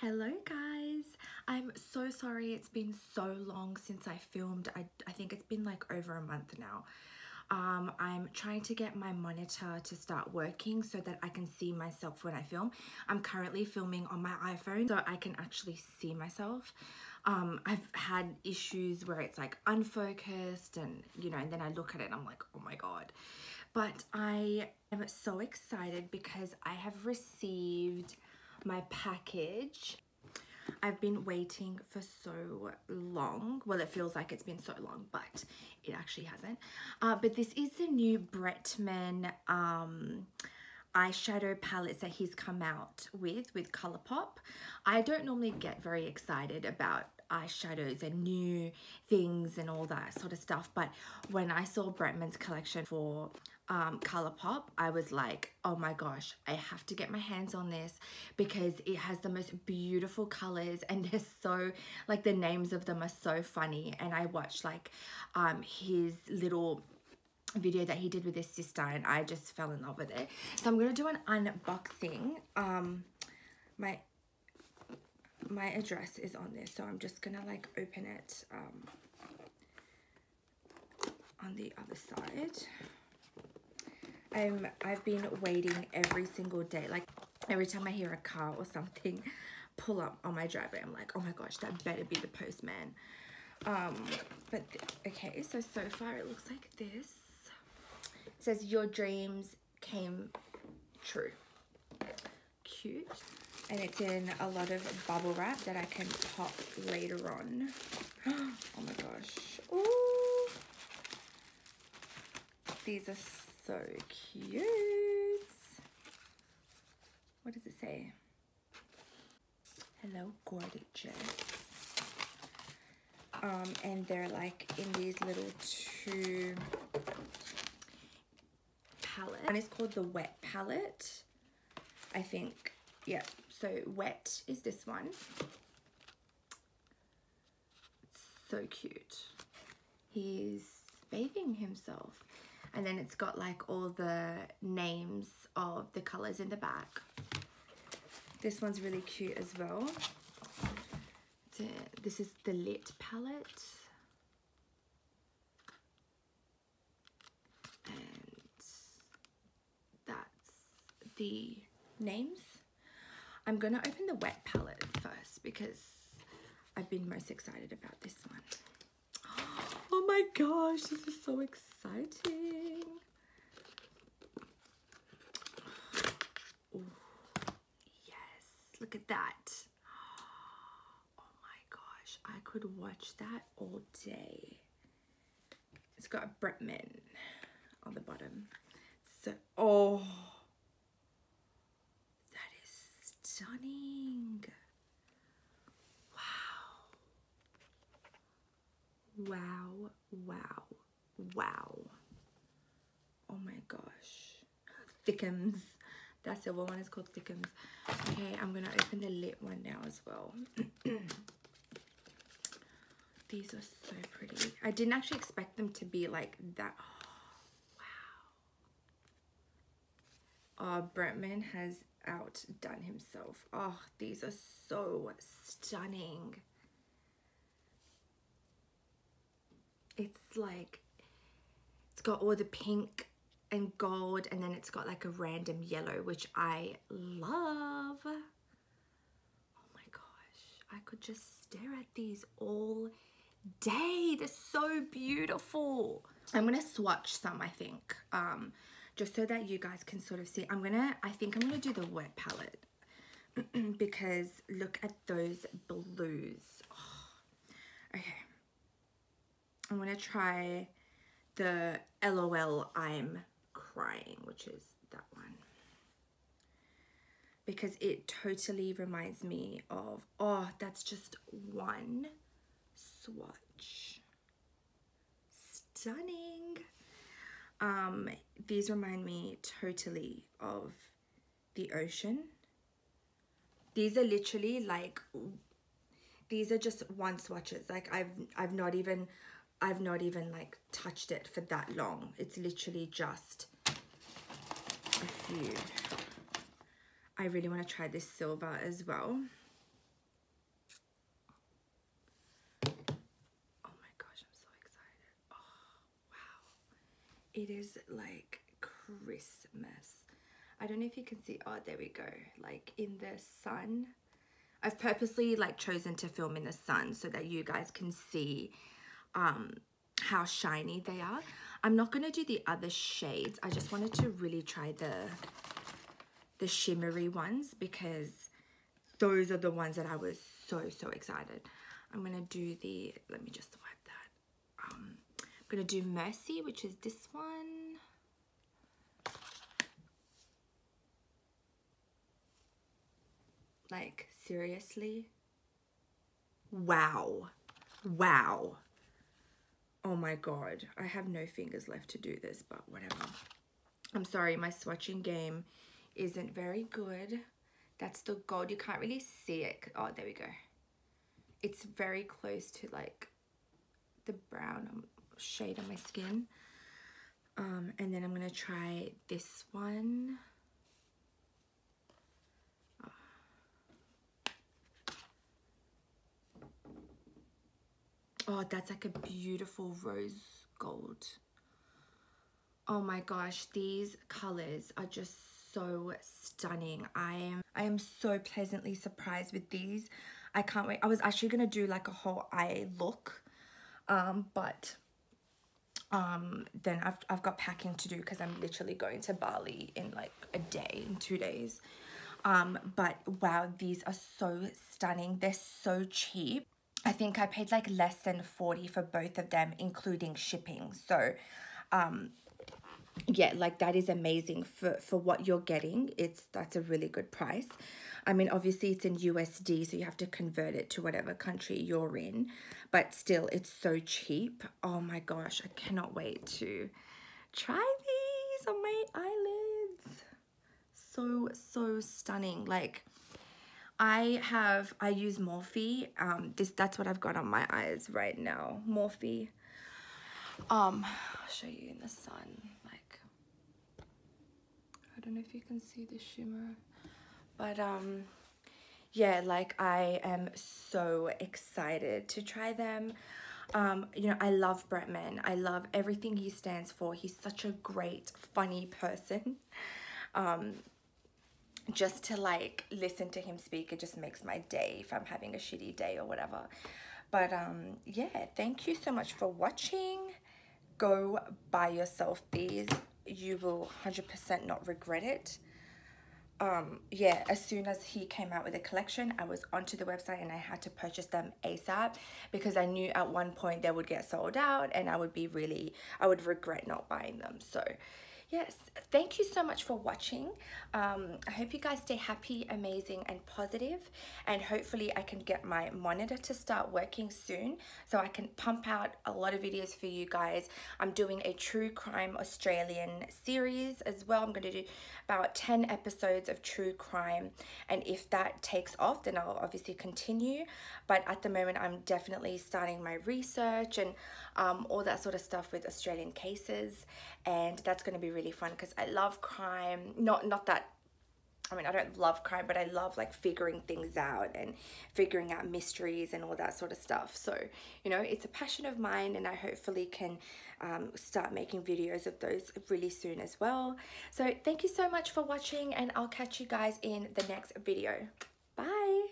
Hello guys, I'm so sorry it's been so long since I filmed. I, I think it's been like over a month now. Um, I'm trying to get my monitor to start working so that I can see myself when I film. I'm currently filming on my iPhone so I can actually see myself. Um, I've had issues where it's like unfocused and you know and then I look at it and I'm like oh my god but I am so excited because I have received my package. I've been waiting for so long. Well, it feels like it's been so long, but it actually hasn't. Uh, but this is the new Bretman um, eyeshadow palettes that he's come out with, with Colourpop. I don't normally get very excited about eyeshadows and new things and all that sort of stuff. But when I saw Bretman's collection for um, Colourpop, I was like, oh my gosh, I have to get my hands on this because it has the most beautiful colors and they're so, like the names of them are so funny. And I watched like um, his little video that he did with his sister and I just fell in love with it. So I'm going to do an unboxing. Um, my my address is on there so I'm just gonna like open it um, on the other side. I'm I've been waiting every single day like every time I hear a car or something pull up on my driveway I'm like oh my gosh that better be the postman. Um but okay so so far it looks like this. It says your dreams came true. Cute and it's in a lot of bubble wrap that I can pop later on. Oh my gosh. Ooh. These are so cute. What does it say? Hello, gorgeous. Um, and they're like in these little two palettes. One is called the wet palette. I think, yeah, so wet is this one. So cute. He's bathing himself. And then it's got like all the names of the colors in the back. This one's really cute as well. This is the Lit palette. And that's the names I'm going to open the wet palette first because I've been most excited about this one. Oh my gosh, this is so exciting. Ooh, yes, look at that. Oh my gosh, I could watch that all day. It's got a Bretman on the bottom. So, oh stunning. Wow. Wow, wow. Oh my gosh. Thickums. That silver one is called Thickums. Okay, I'm going to open the lit one now as well. These are so pretty. I didn't actually expect them to be like that. Oh, wow. Oh, Bretman has outdone himself. Oh, these are so stunning. It's like, it's got all the pink and gold and then it's got like a random yellow, which I love. Oh my gosh, I could just stare at these all day. They're so beautiful. I'm gonna swatch some, I think. Um, just so that you guys can sort of see. I'm gonna, I think I'm gonna do the wet palette because look at those blues. Oh. Okay. I'm gonna try the LOL I'm crying, which is that one. Because it totally reminds me of, oh, that's just one swatch. Stunning. Um, these remind me totally of the ocean. These are literally like, these are just one swatches. Like I've, I've not even, I've not even like touched it for that long. It's literally just a few. I really want to try this silver as well. Oh oh, it is like Christmas. I don't know if you can see, oh, there we go, like in the sun. I've purposely like chosen to film in the sun so that you guys can see um, how shiny they are. I'm not going to do the other shades. I just wanted to really try the the shimmery ones because those are the ones that I was so, so excited. I'm going to do the, let me just wipe that. Um, I'm going to do Mercy, which is this one. Like, seriously? Wow. Wow. Oh my god. I have no fingers left to do this, but whatever. I'm sorry, my swatching game isn't very good. That's the gold. You can't really see it. Oh, there we go. It's very close to like the brown um, shade on my skin. Um, and then I'm going to try this one. Oh, that's like a beautiful rose gold. Oh my gosh, these colors are just so stunning. I am I am so pleasantly surprised with these. I can't wait. I was actually going to do like a whole eye look. Um, but um, then I've, I've got packing to do because I'm literally going to Bali in like a day, in two days. Um, but wow, these are so stunning. They're so cheap. I think I paid like less than 40 for both of them, including shipping. So, um, yeah, like that is amazing for, for what you're getting. It's, that's a really good price. I mean, obviously it's in USD, so you have to convert it to whatever country you're in. But still, it's so cheap. Oh my gosh, I cannot wait to try these on my eyelids. So, so stunning. Like, I have, I use Morphe. Um, this, that's what I've got on my eyes right now. Morphe. Um, I'll show you in the sun. Like, I don't know if you can see the shimmer. But, um, yeah, like I am so excited to try them. Um, you know, I love Bretman. I love everything he stands for. He's such a great, funny person. Um, just to like listen to him speak it just makes my day if i'm having a shitty day or whatever. But um yeah thank you so much for watching. Go buy yourself these. You will 100% not regret it. Um yeah as soon as he came out with a collection i was onto the website and i had to purchase them asap because i knew at one point they would get sold out and i would be really i would regret not buying them. So yes thank you so much for watching. Um, i hope you guys stay happy amazing and positive and hopefully i can get my monitor to start working soon so i can pump out a lot of videos for you guys. I'm doing a true crime australian series as well. I'm going to do about 10 episodes of true crime and if that takes off then i'll obviously continue. But at the moment i'm definitely starting my research and um, all that sort of stuff with australian cases and that's going to be really fun because I love crime. Not not that I mean, I don't love crime, but I love like figuring things out and figuring out mysteries and all that sort of stuff. So, you know, it's a passion of mine and I hopefully can um, start making videos of those really soon as well. So thank you so much for watching and I'll catch you guys in the next video. Bye.